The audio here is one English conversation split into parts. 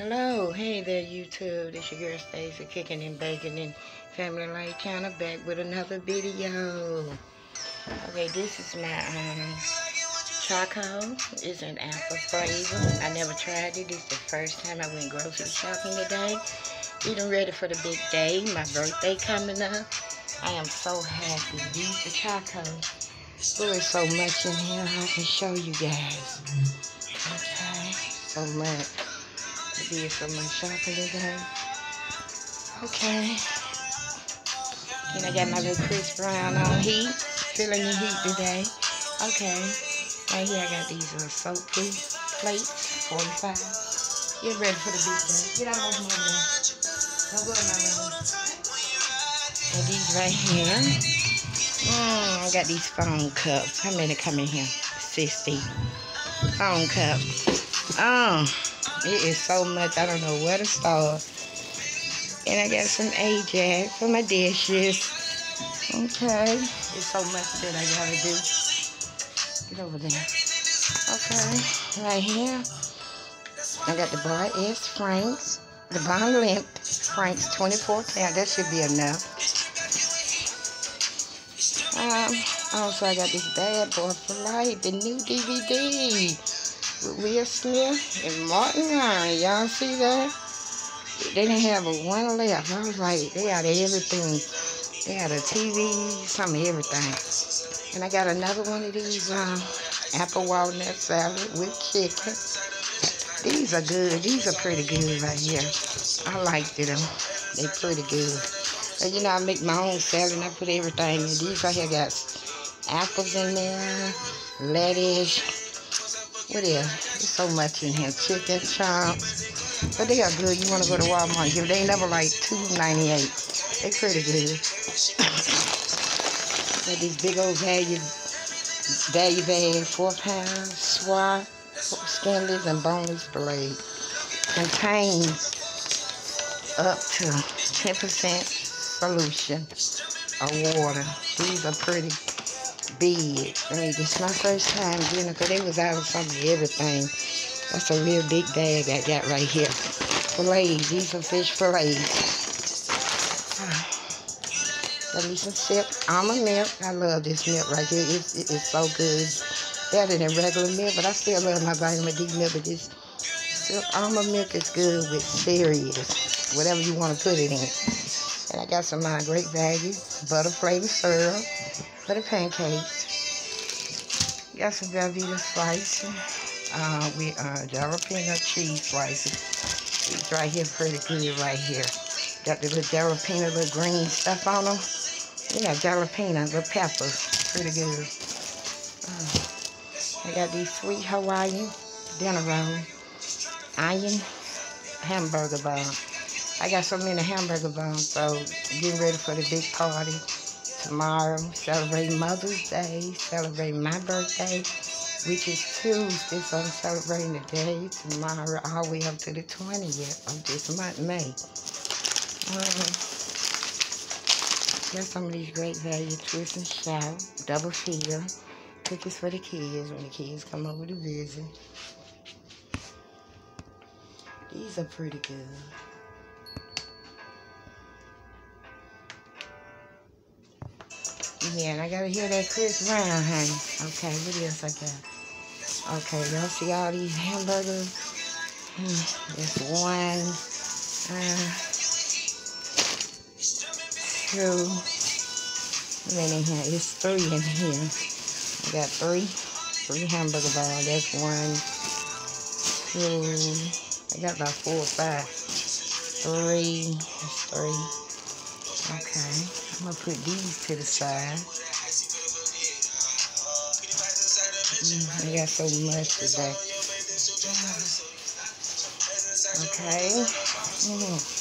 Hello, hey there YouTube. This your girl Stacey Cooking and Baking and Family Life Channel back with another video. Okay, this is my um, charcoal. It's an apple flavor. I never tried it. Is the first time I went grocery shopping today. Getting ready for the big day. My birthday coming up. I am so happy. These the charcoal. There is so much in here I can show you guys. Okay, so much. I did so much shopping today. Okay. Then I got my little Chris Brown on heat. Feeling the heat today. Okay. Right here I got these little soap plates. 45. Get ready for the big day. Get out of my room. Don't go in my room. And these right here. Mm, I got these phone cups. How many come in here? 60. Phone cups. Oh. It is so much. I don't know where to start. And I got some Ajax for my dishes. Okay. It's so much that I gotta do. Get over there. Okay. Right here. I got the Bar S Franks. The Bun Length Franks 24 count. That should be enough. Um, also, I got this Bad Boy for Life, the new DVD Will Smith and Martin Ryan. Y'all see that? They didn't have a one left. I was like, they had everything. They had a TV, some everything. And I got another one of these um, apple walnut salad with chicken. These are good. These are pretty good right here. I liked them. They pretty good. But you know, I make my own salad and I put everything in. These right here got apples in there, lettuce, what is? There's so much in here. Chicken chunks. But they are good. You want to go to Walmart. Give They never like $2.98. They pretty good. Got these big old value value bag, four pounds, swai, skinless and boneless blade. Contains up to 10% solution of water. These are pretty big. I mean, is my first time doing it because they was out of some of everything. That's a real big bag I got right here. Fillets. These are fish fillets. Got me some silk almond milk. I love this milk right here. It's, it's so good. Better than regular milk, but I still love my vitamin D milk. But this silk almond milk is good with cereals, whatever you want to put it in. And I got some uh, great value butter flavored syrup for the pancakes. Got some Velveeta slices uh, with uh, jalapeno cheese slices. It's right here pretty good right here. Got the little jalapeno, little green stuff on them. Yeah, jalapeno, the peppers. Pretty good. Uh, I got these sweet Hawaiian dinner roll. Onion hamburger bun. I got so many hamburger buns, so getting ready for the big party tomorrow. Celebrate Mother's Day, Celebrate my birthday, which is Tuesday, so I'm celebrating the day tomorrow all the way up to the 20th of this month, May. Um, some of these great value twist and shout, double feeder, cookies for the kids when the kids come over to visit. These are pretty good. And I gotta hear that Chris Brown, honey. Okay, what else I got? Okay, y'all see all these hamburgers? Hmm, there's one, uh, two. Many in here? It's three in here. I got three. Three hamburger bars. That's one, two. I got about four or five. Three. That's three. Okay. I'm to put these to the side. Mm, I got so much today. Okay. Mm.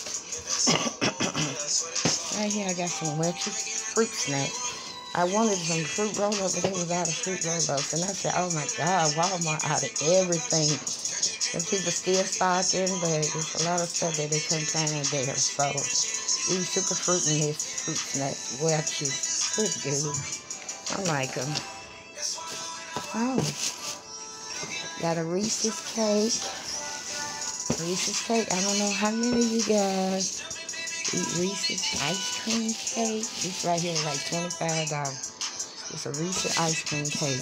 Right here I got some Welch's fruit snacks. I wanted some fruit roll-up, but they was out of fruit roll-ups. And I said, oh my God, Walmart out of everything. And people still stocking, but there's a lot of stuff that they couldn't find there. So, these super fruit and this fruit snack, Welch's, pretty good. I like them. Oh, got a Reese's cake. Reese's cake. I don't know how many of you guys eat Reese's ice cream cake. This right here is like $25. It's a Reese's ice cream cake.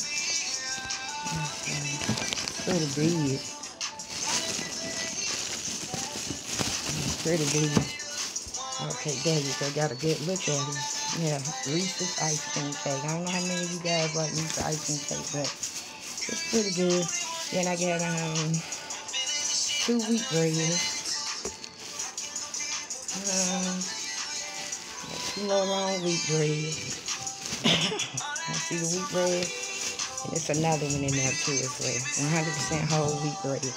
Mm-hmm. Pretty big. Pretty big. Okay, there you go. Got a good look at it. Yeah, Reese's ice cream cake. I don't know how many of you guys like Reese's ice cream cake, but it's pretty good. Then I got um two wheat bread. Um, two more long wheat bread. I see the wheat bread. And it's another one in there too as well. 100% whole wheat bread.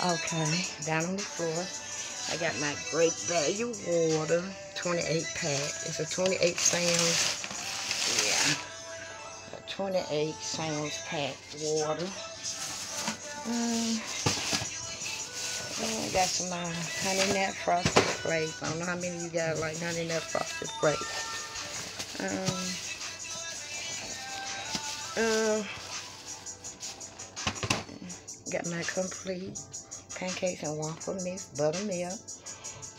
Okay, down on the floor, I got my great value water, 28 pack. It's a 28 sounds, yeah, a 28 sounds pack water. Um, I got some uh, honey nut frosted flakes. I don't know how many of you guys like honey nut frosted flakes. Um, um, got my complete pancakes and waffle mix, buttermilk.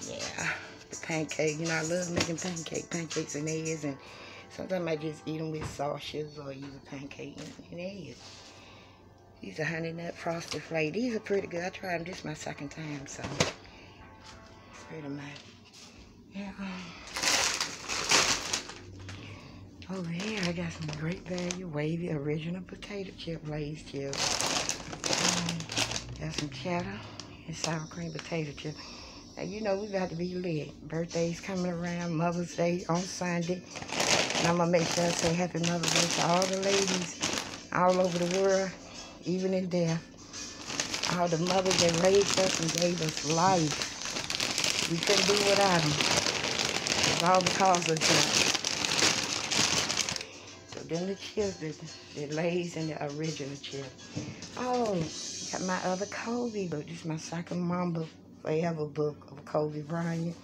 Yeah, the pancake. You know, I love making pancake, pancakes and eggs. And sometimes I just eat them with sausages or use a pancake and, and eggs. These are honey nut frosted flakes. These are pretty good. I tried them. This is my second time, so it's pretty much. Yeah. Um, over here, I got some great value wavy original potato chip Lay's chips. Got some cheddar and sour cream potato chip. Now, you know we got to be lit. Birthdays coming around, Mother's Day on Sunday. And I'm going to make sure I say Happy Mother's Day to all the ladies all over the world even in death. All the mothers that raised us and gave us life. We couldn't do without them. It's all because of them. So then the children, the lays and the original chip. Oh, got my other Kobe book. This is my second Mamba Forever book of Kobe Bryant.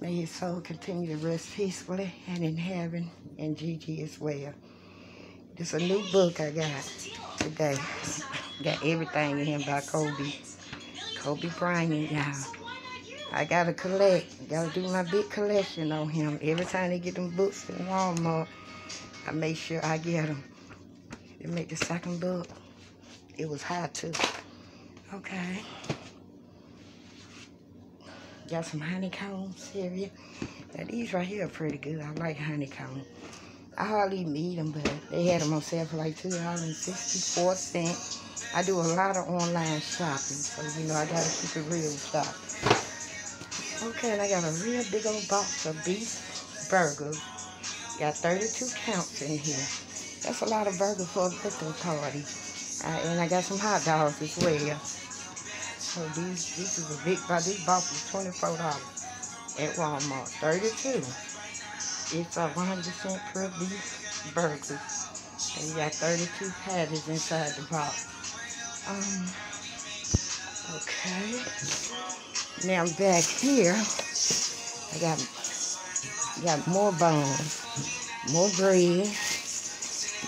May his soul continue to rest peacefully and in heaven, and Gigi as well. It's a new book I got today. Got everything in him by Kobe. Kobe Bryant, y'all. I gotta collect. Gotta do my big collection on him. Every time they get them books in Walmart, I make sure I get them. They make the second book. It was hot too. Okay. Got some honeycomb cereal. Now these right here are pretty good. I like honeycomb. I hardly even eat them, but they had them on sale for like $2.64. I do a lot of online shopping, so you know I gotta keep it real shop. Okay, and I got a real big old box of beef burgers. Got 32 counts in here. That's a lot of burgers for a birthday party. Uh, and I got some hot dogs as well. So these, this is a big box. This box is $24 at Walmart. 32 it's a 100% pure beef burger. And you got 32 patties inside the box. Um, okay. Now back here, I got, got more bones, more bread,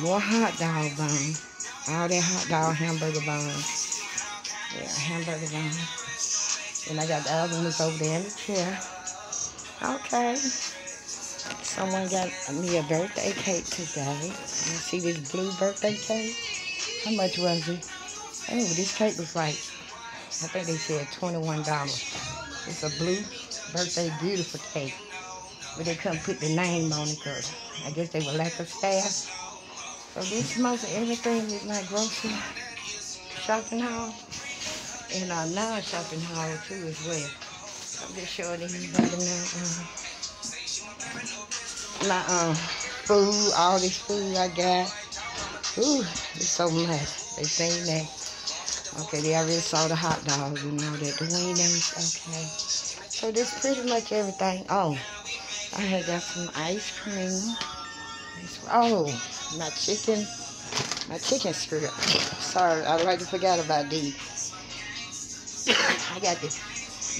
more hot dog buns. All that hot dog hamburger buns. Yeah, hamburger buns. And I got the other ones over there in the chair. Okay. Someone got me a birthday cake today. You see this blue birthday cake? How much was it? Oh, this cake was like, I think they said $21. It's a blue birthday beautiful cake. But they couldn't put the name on it because I guess they were lack of staff. So this most of everything is my grocery shopping haul. And a non-shopping haul too as well. I'm just showing now. Uh, my um food, all this food I got. Ooh, it's so much. They seen that. Okay, they already saw the hot dogs and all that. The wieners, okay. So this pretty much everything. Oh, I had got some ice cream. Oh, my chicken, my chicken strip. Sorry, I like to forget about these. I got the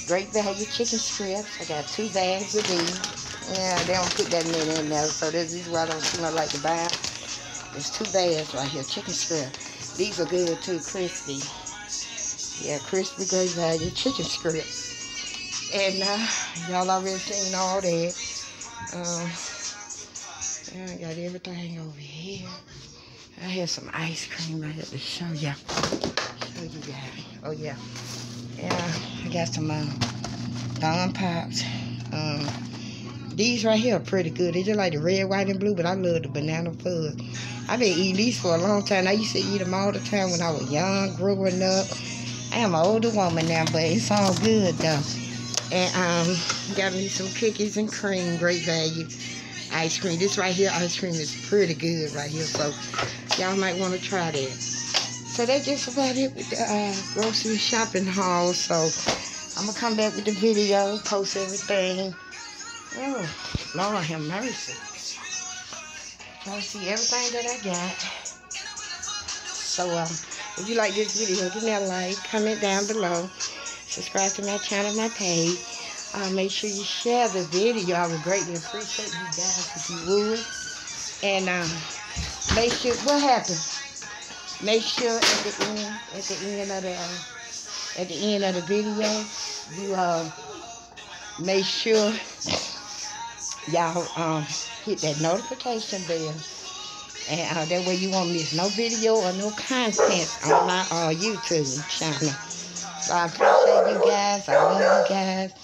great value chicken strips. I got two bags of these. Yeah, they don't put that many in there, so this is why I don't smell like to buy. There's two bags right here, chicken strip. These are good too, crispy. Yeah, crispy great value chicken strips. And uh, y'all already seen all that. Um, I got everything over here. I had some ice cream I had to show y'all. Show you guys. Oh yeah. Yeah, I got some uh, Bomb Pops. Um, these right here are pretty good. They just like the red, white, and blue, but I love the banana fuzz. I've been eating these for a long time. I used to eat them all the time when I was young, growing up. I am an older woman now, but it's all good though. And um, got me some cookies and cream, great value. Ice cream. This right here, ice cream is pretty good right here. So y'all might want to try that. So that's just about it with the uh, grocery shopping haul. So I'm gonna come back with the video, post everything. Oh, Lord have mercy. Y'all see everything that I got. So um, if you like this video, give me a like, comment down below subscribe to my channel, my page. Uh, make sure you share the video. I would greatly appreciate you guys if you would. And um, make sure, what happened? Make sure at the end, at the end of the, uh, at the end of the video, you uh, make sure y'all um, hit that notification bell. And uh, that way you won't miss no video or no content on my uh, YouTube channel. So I appreciate you guys. I love you guys.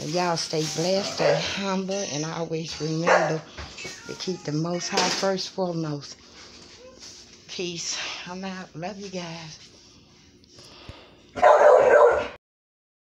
And y'all stay blessed, stay humble, and always remember to keep the Most High first foremost. Peace. I'm out. Love you guys.